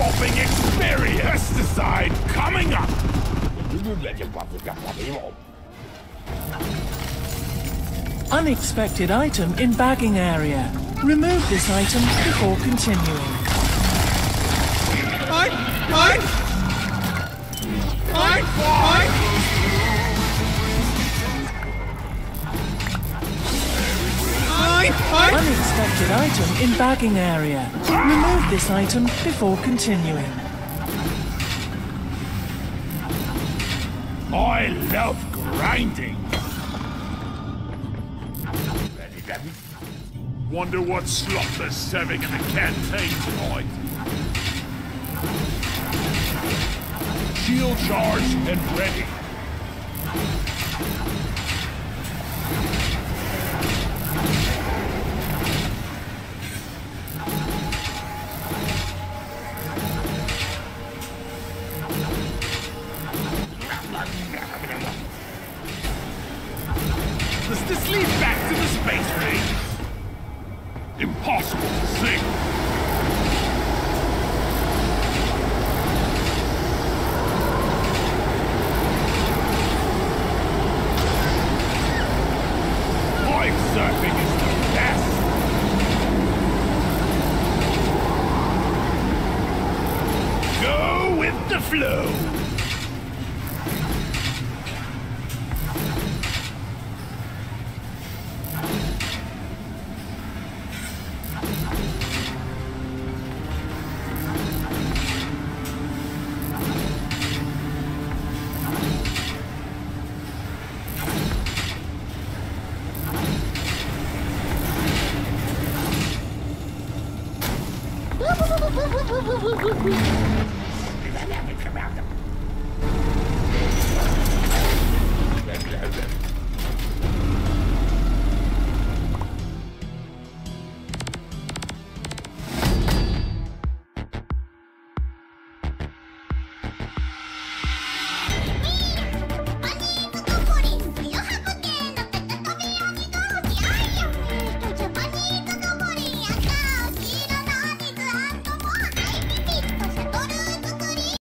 surfing experience! Pesticide coming up! Unexpected item in bagging area. Remove this item before continuing. Mine! Mine! Mine! Mine! Mine! Unexpected item in bagging area. Remove this item before continuing. I love grinding! Wonder what slop they're serving in the canteen tonight. Shield charged and ready. This lead back to the space range? Impossible to see. Life surfing is the best. Go with the flow. Come out.